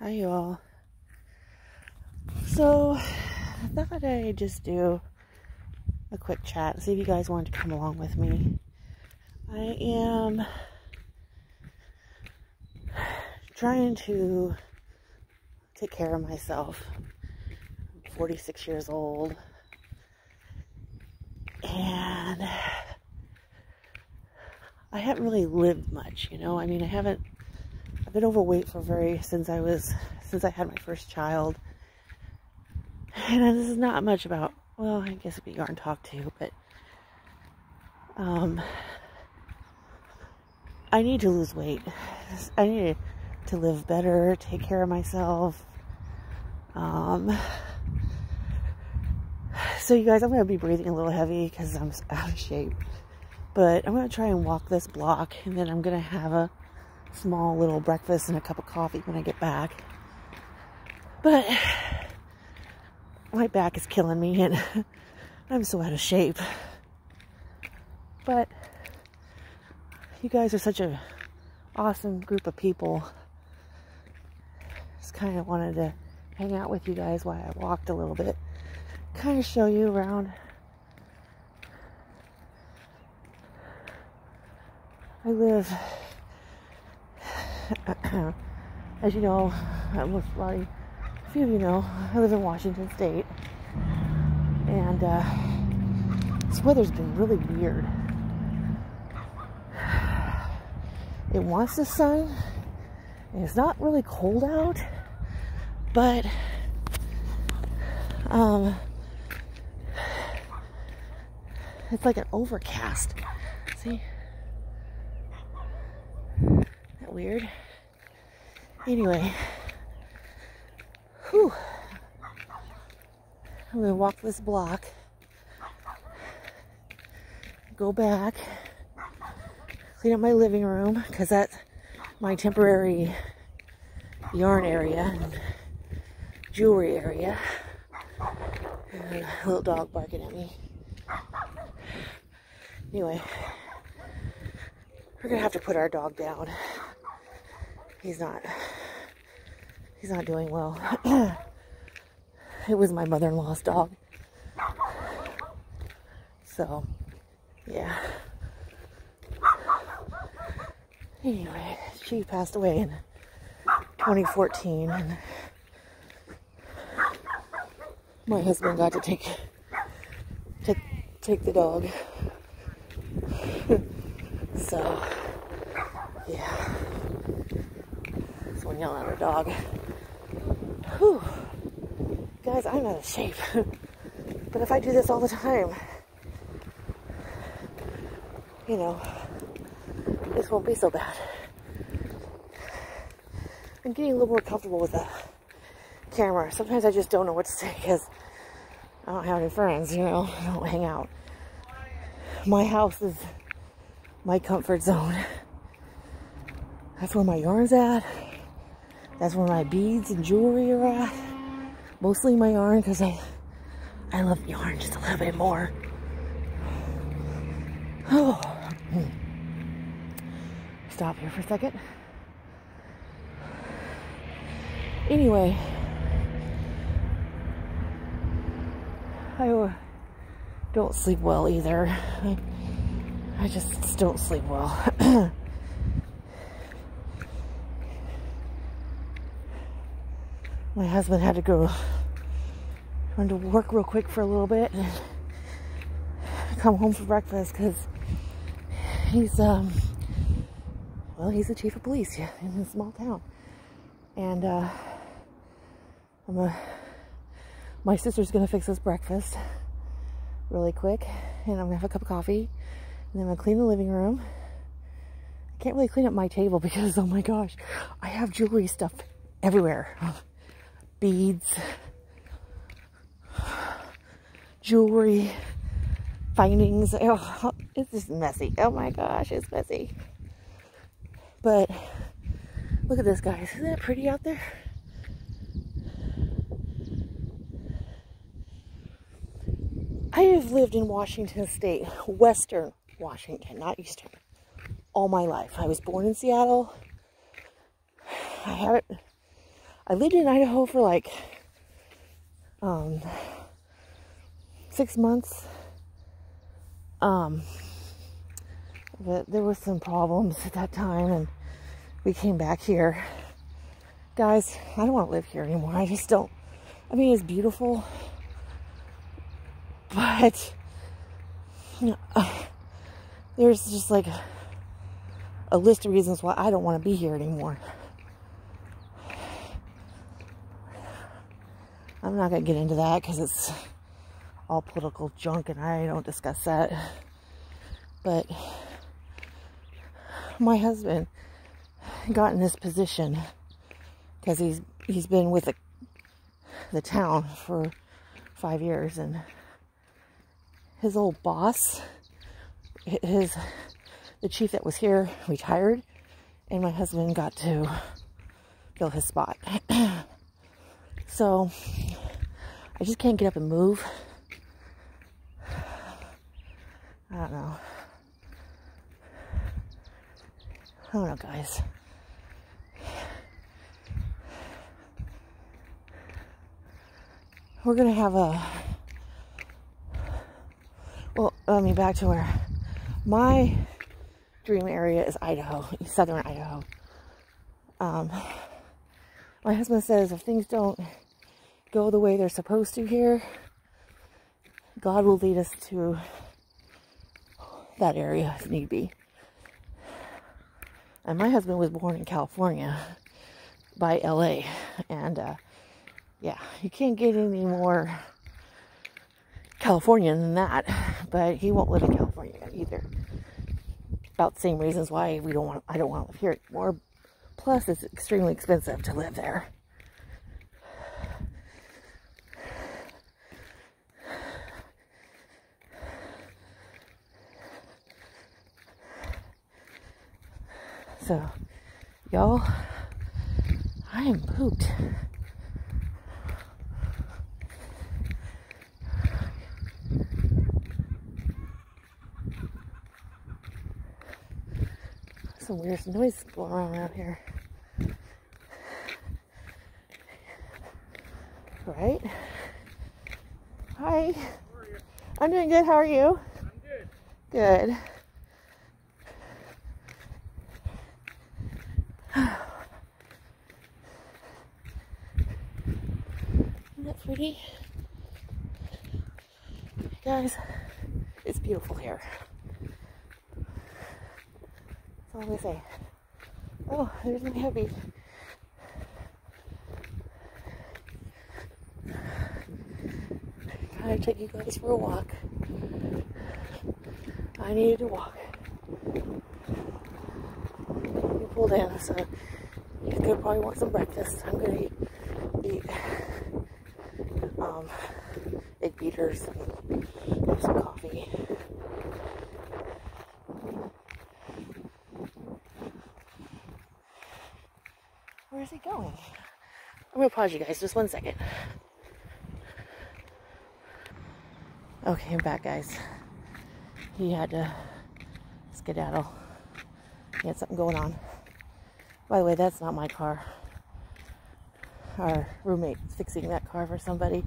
Hi, you all. So, I thought I'd just do a quick chat, see if you guys wanted to come along with me. I am trying to take care of myself. I'm 46 years old. And I haven't really lived much, you know. I mean, I haven't been overweight for very since I was since I had my first child. And this is not much about well, I guess it'd be yarn talk too, but um I need to lose weight. I need to live better, take care of myself. Um so you guys, I'm to be breathing a little heavy because I'm out of shape. But I'm to try and walk this block and then I'm to have a small little breakfast and a cup of coffee when I get back. But my back is killing me and I'm so out of shape. But you guys are such a awesome group of people. Just kind of wanted to hang out with you guys while I walked a little bit. Kind of show you around. I live as you know, most probably a few of you know, I live in Washington State, and uh, this weather's been really weird. It wants the sun, and it's not really cold out, but um, it's like an overcast. See? that weird? Anyway, whew. I'm gonna walk this block, go back, clean up my living room because that's my temporary yarn area and jewelry area. And a little dog barking at me. Anyway, we're gonna have to put our dog down he's not he's not doing well. it was my mother-in-law's dog. So, yeah. Anyway, she passed away in 2014 and my husband got to take take take the dog. so, yeah yelling at our dog. Whew. Guys, I'm out of shape. but if I do this all the time, you know, this won't be so bad. I'm getting a little more comfortable with the camera. Sometimes I just don't know what to say because I don't have any friends, you know, I don't hang out. My house is my comfort zone. That's where my yarn's at. That's where my beads and jewelry are at. Mostly my yarn because I, I love yarn just a little bit more. Oh. Stop here for a second. Anyway, I don't sleep well either. I, I just don't sleep well. my husband had to go run to work real quick for a little bit and come home for breakfast because he's um well he's the chief of police yeah, in a small town. And uh I'm a my sister's gonna fix us breakfast really quick and I'm gonna have a cup of coffee and then I'm gonna clean the living room. I can't really clean up my table because oh my gosh I have jewelry stuff everywhere beads, jewelry, findings. Oh, it's just messy. Oh my gosh, it's messy. But look at this, guys. Isn't that pretty out there? I have lived in Washington State, Western Washington, not Eastern, all my life. I was born in Seattle. I haven't I lived in Idaho for like um, six months. Um, but there was some problems at that time, and we came back here. Guys, I don't want to live here anymore. I just don't. I mean, it's beautiful, but uh, there's just like a list of reasons why I don't want to be here anymore. I'm not going to get into that because it's all political junk and I don't discuss that. But my husband got in this position because he's he's been with the, the town for five years and his old boss his the chief that was here retired and my husband got to fill his spot so I just can't get up and move. I don't know. I don't know guys. We're gonna have a well let me back to where my dream area is Idaho, southern Idaho. Um, my husband says if things don't go the way they're supposed to here, God will lead us to that area if need be. And my husband was born in California by LA. And uh, yeah, you can't get any more Californian than that. But he won't live in California either. About the same reasons why we don't want I don't want to live here anymore. Plus it's extremely expensive to live there. So, y'all, I am pooped. Some weird noise going on around here. Right? Hi. I'm doing good. How are you? I'm good. Good. Pretty? Guys, it's beautiful here. That's all I'm gonna say. Oh, there's my hubby. Gotta take you guys for a walk. I needed to walk. You pulled in, so you could probably want some breakfast. I'm gonna eat um, egg beaters and have some coffee. Where is he going? I'm gonna pause you guys just one second. Okay, I'm back, guys. He had to skedaddle. He had something going on. By the way, that's not my car. Our roommate's fixing that car for somebody.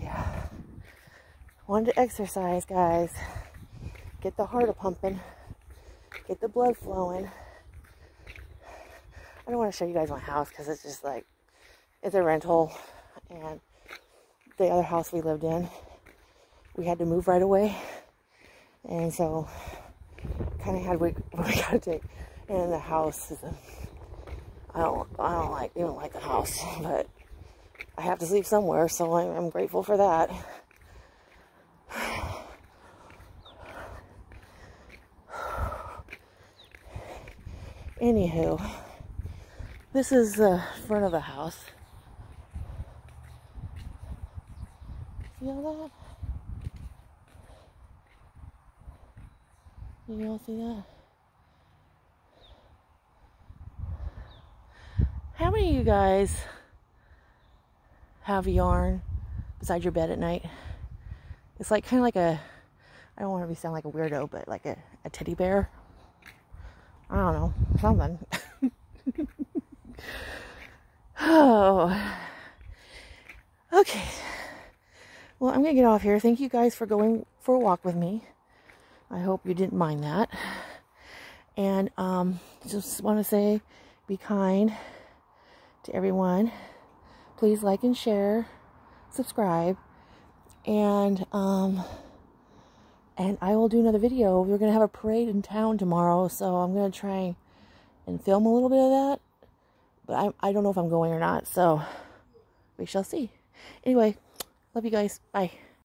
Yeah. Wanted to exercise, guys. Get the heart a pumping. Get the blood flowing. I don't want to show you guys my house because it's just like, it's a rental. And the other house we lived in, we had to move right away. And so, kind of had we, what we got to take. And the house is a, I don't, I don't like, even like the house, but I have to sleep somewhere, so I'm, I'm grateful for that. Anywho, this is the front of the house. See all that? You all see that? How many of you guys have yarn beside your bed at night? It's like kind of like a, I don't want to be sound like a weirdo, but like a, a teddy bear. I don't know, something. oh. Okay. Well, I'm going to get off here. Thank you guys for going for a walk with me. I hope you didn't mind that. And um, just want to say be kind to everyone. Please like and share, subscribe, and um, and I will do another video. We're to have a parade in town tomorrow, so I'm to try and film a little bit of that. But I, I don't know if I'm going or not, so we shall see. Anyway, love you guys. Bye.